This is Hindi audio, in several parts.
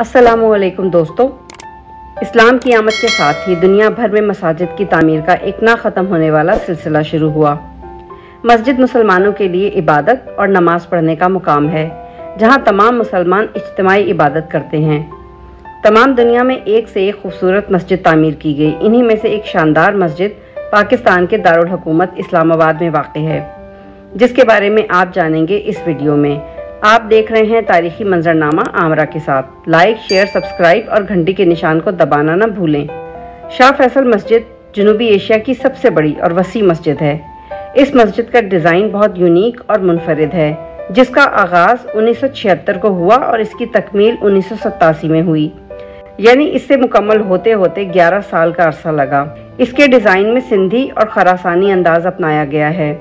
असलकुम दोस्तों। इस्लाम की आमद के साथ ही दुनिया भर में मसाजिद की तामीर का एक ना ख़त्म होने वाला सिलसिला शुरू हुआ। मस्जिद मुसलमानों के लिए इबादत और नमाज़ पढ़ने का मुकाम है, जहाँ तमाम मुसलमान इज्तमाही इबादत करते हैं। तमाम दुनिया में एक से एक खूबसूरत मस्जिद तामीर की गई। इन्हीं में से एक शानदार मस्जिद पाकिस्तान के दारुल हुकूमत इस्लामाबाद में वाक़ है, जिसके बारे में आप जानेंगे इस वीडियो में। आप देख रहे हैं तारीखी मंजरनामा आमरा के साथ। लाइक शेयर सब्सक्राइब और घंटी के निशान को दबाना न भूलें। शाह फैसल मस्जिद जनूबी एशिया की सबसे बड़ी और वसी मस्जिद है। इस मस्जिद का डिज़ाइन बहुत यूनिक और मुनफरद है, जिसका आगाज़ 1976 को हुआ और इसकी तकमील उन्नीस सौ सतासी में हुई। यानी इससे मुकम्मल होते होते 11 साल का अरसा लगा। इसके डिज़ाइन में सिंधी और खरासानी अंदाज अपनाया गया है।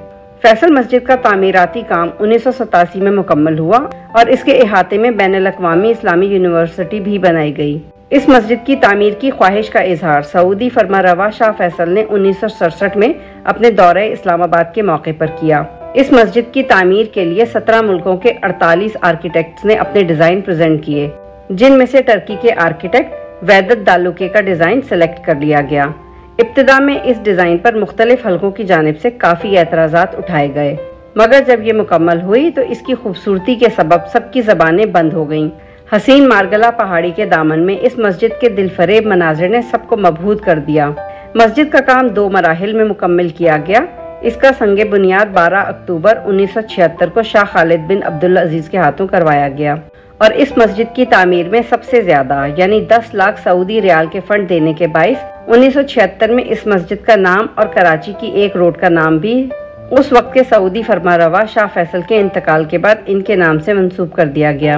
फैसल मस्जिद का तामीराती काम उन्नीस सौ सतासी में मुकम्मल हुआ और इसके अहाते में बैन अवी इस्लामी यूनिवर्सिटी भी बनाई गई। इस मस्जिद की तामीर की ख्वाहिश का इजहार सऊदी फरमा रवा शाह फैसल ने उन्नीस सौ सड़सठ में अपने दौरे इस्लामाबाद के मौके पर किया। इस मस्जिद की तामीर के लिए 17 मुल्कों के 48 आर्किटेक्ट्स ने अपने डिज़ाइन प्रेजेंट किए, जिनमें से टर्की के आर्किटेक्ट वैदत दालुके का डिज़ाइन सेलेक्ट कर लिया गया। इब्तदा में इस डिज़ाइन पर मुख्तलिफ़ हलकों की जानब से काफ़ी एतराज़ात उठाए गए। मगर जब ये मुकम्मल हुई तो इसकी खूबसूरती के सबब सबकी जबानें बंद हो गईं। हसीन मारगला पहाड़ी के दामन में इस मस्जिद के दिलफरेब मनाजिर ने सबको मबहूत कर दिया। मस्जिद का काम दो मराहल में मुकम्मल किया गया। इसका संग बुनियाद 12 अक्टूबर 1976 को शाह खालिद बिन अब्दुल अज़ीज़ के हाथों करवाया गया। और इस मस्जिद की तामीर में सबसे ज़्यादा, यानी 10 लाख सऊदी रियाल के फंड देने के बाईस उन्नीस में इस मस्जिद का नाम और कराची की एक रोड का नाम भी उस वक्त के सऊदी फरमारवा शाह फैसल के इंतकाल के बाद इनके नाम से मंसूब कर दिया गया।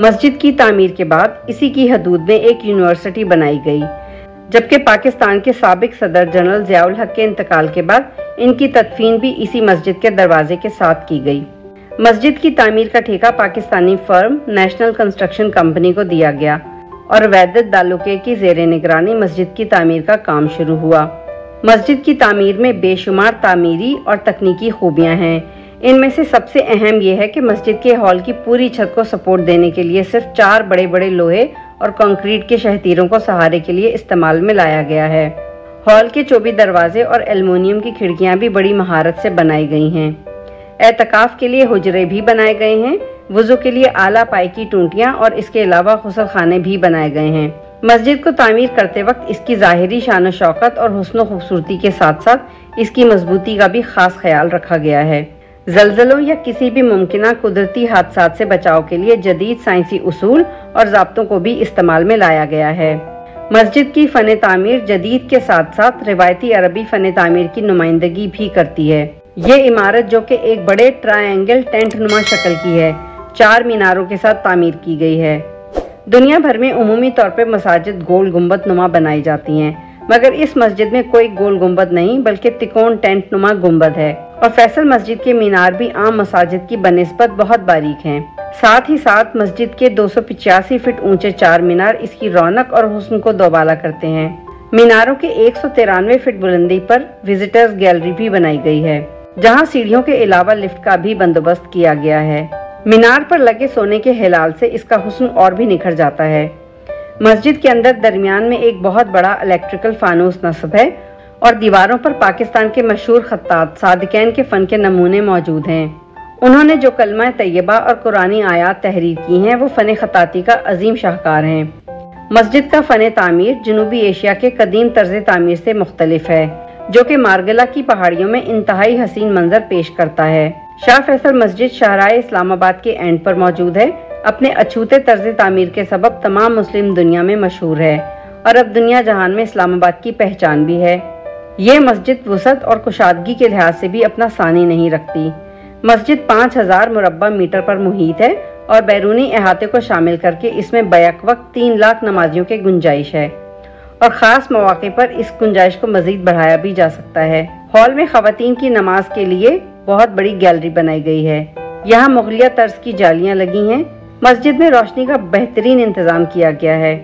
मस्जिद की तामीर के बाद इसी की हदूद में एक यूनिवर्सिटी बनाई गई, जबकि पाकिस्तान के सबक सदर जनरल जियाउल हक के इंतकाल के बाद इनकी तदफीन भी इसी मस्जिद के दरवाजे के साथ की गई। मस्जिद की तामीर का ठेका Pakistani firm national construction company को दिया गया और वैदत दालुके की जेर निगरानी मस्जिद की तामीर का काम शुरू हुआ। मस्जिद की तामीर में बेशुमार तामीरी और तकनीकी खूबियाँ हैं। इनमें से सबसे अहम यह है कि मस्जिद के हॉल की पूरी छत को सपोर्ट देने के लिए सिर्फ़ चार बड़े बड़े लोहे और कंक्रीट के शहतीरों को सहारे के लिए इस्तेमाल में लाया गया है। हॉल के चौबी दरवाजे और एल्युमिनियम की खिड़कियाँ भी बड़ी महारत से बनाई गई हैं। एतकाफ के लिए हुजरे भी बनाए गए हैं, वज़ू के लिए आला पाई की टूटियाँ और इसके अलावा गसल खाने भी बनाए गए हैं। मस्जिद को तामीर करते वक्त इसकी ज़ाहरी शान शौकत और हसन खूबसूरती के साथ साथ इसकी मजबूती का भी खास ख्याल रखा गया है। जलजलों या किसी भी मुमकिन कुदरती हादसा से बचाव के लिए जदीद साइंसी उसूल और जबतों को भी इस्तेमाल में लाया गया है। मस्जिद की फ़न तामीर जदीद के साथ साथ रिवायती अरबी फ़न तामीर की नुमाइंदगी भी करती है। ये इमारत जो कि एक बड़े ट्रायंगल टेंट नुमा शक्ल की है, चार मीनारों के साथ तामीर की गई है। दुनिया भर में उमूमी तौर पर मसाजिद गोल गुंबद नुमा बनाई जाती हैं, मगर इस मस्जिद में कोई गोल गुंबद नहीं, बल्कि तिकोन टेंट नुमा गुंबद है। और फैसल मस्जिद के मीनार भी आम मसाजिद की बनस्बत बहुत बारीक हैं। साथ ही साथ मस्जिद के दो फीट ऊँचे चार मीनार इसकी रौनक और हुस्न को दोबाला करते हैं। मीनारों के एक सौ तिरानवे फीट बुलंदी पर विजिटर्स गैलरी भी बनाई गई है। जहाँ सीढ़ियों के अलावा लिफ्ट का भी बंदोबस्त किया गया है। मीनार पर लगे सोने के हिलाल से इसका हुस्न और भी निखर जाता है। मस्जिद के अंदर दरमियान में एक बहुत बड़ा इलेक्ट्रिकल फानूस नस्ब है और दीवारों पर पाकिस्तान के मशहूर खत्तात सादिकैन के फ़न के नमूने मौजूद हैं। उन्होंने जो कलमा तैयबा और कुरानी आयात तहरीर की हैं, वो फ़न खताती का अजीम शाहकार हैं। मस्जिद का फ़न तामीर जनूबी एशिया के कदीम तर्ज तामीर से मुख्तलिफ़ है। जो कि मारगला की पहाड़ियों में इंतहाई हसीन मंजर पेश करता है। शाह फैसल मस्जिद शाहराय इस्लामाबाद के एंड पर मौजूद है। अपने अछूते तर्ज तामीर के सबब तमाम मुस्लिम दुनिया में मशहूर है और अब दुनिया जहान में इस्लामाबाद की पहचान भी है। ये मस्जिद वसत और कुशादगी के लिहाज से भी अपना सानी नहीं रखती। मस्जिद पाँच हज़ार मुरबा मीटर पर मुहित है और बैरूनी अहाते को शामिल करके इसमें बैक वक्त तीन लाख नमाजियों की गुंजाइश है। और ख़ास मौके पर इस गुंजाइश को मजीद बढ़ाया भी जा सकता है। हॉल में खातन की नमाज़ के लिए बहुत बड़ी गैलरी बनाई गई है। यहाँ मुगलिया तर्ज की जालियाँ लगी हैं। मस्जिद में रोशनी का बेहतरीन इंतज़ाम किया गया है।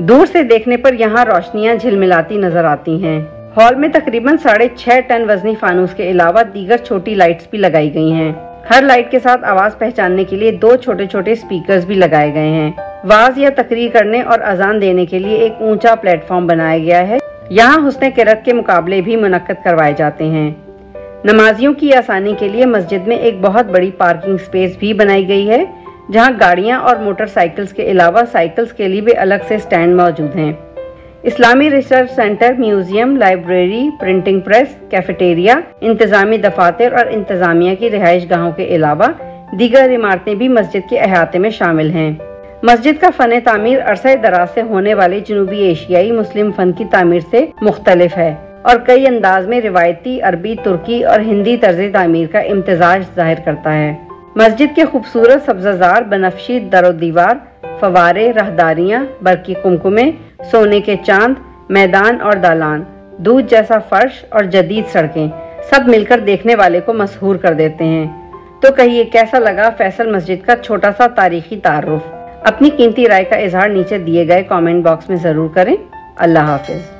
दूर से देखने पर यहाँ रोशनियाँ झिलमिलाती नज़र आती हैं। हॉल में तकरीबन साढ़े छह टन वजनी फानूस के अलावा दीगर छोटी लाइट्स भी लगाई गई हैं। हर लाइट के साथ आवाज़ पहचानने के लिए दो छोटे छोटे स्पीकर्स भी लगाए गए हैं। वाज या तकरीर करने और अजान देने के लिए एक ऊँचा प्लेटफॉर्म बनाया गया है। यहाँ हुसन किरत के मुकाबले भी मुनद करवाए जाते हैं। नमाजियों की आसानी के लिए मस्जिद में एक बहुत बड़ी पार्किंग स्पेस भी बनाई गई है, जहाँ गाड़ियाँ और मोटरसाइकिल्स के अलावा साइकिल्स के लिए भी अलग से स्टैंड मौजूद हैं। इस्लामी research centre, museum, library, printing press, cafeteria, इंतजामी दफातर और इंतजामिया की रिहाइश गाहों के अलावा दीगर इमारतें भी मस्जिद के अहाते में शामिल हैं। मस्जिद का फ़न तमीर अरसा दराज से होने वाले जनूबी एशियाई मुस्लिम फ़न की तमीर से मुख्तलिफ़ है और कई अंदाज में रिवायती अरबी, तुर्की और हिंदी तर्ज तमीर का इम्तजाज ज़ाहिर करता है। मस्जिद के खूबसूरत सब्जाजार, बनफशी दरो दीवार फवारे, रहदारियाँ बरकी कुमकुमे, सोने के चाँद, मैदान और दालान, दूध जैसा फर्श और जदीद सड़कें सब मिलकर देखने वाले को मशहूर कर देते हैं। तो कहिए, कैसा लगा फैसल मस्जिद का छोटा सा तारीखी तारुफ? अपनी कीमती राय का इजहार नीचे दिए गए कमेंट बॉक्स में ज़रूर करें। अल्लाह हाफिज़।